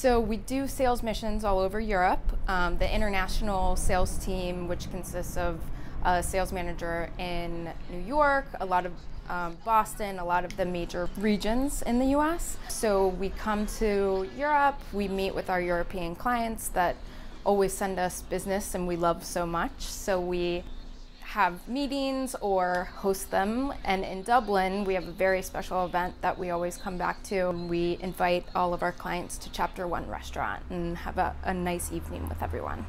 So we do sales missions all over Europe. Um, the international sales team, which consists of a sales manager in New York, a lot of um, Boston, a lot of the major regions in the US. So we come to Europe, we meet with our European clients that always send us business and we love so much. So we have meetings or host them. And in Dublin, we have a very special event that we always come back to. We invite all of our clients to Chapter One Restaurant and have a, a nice evening with everyone.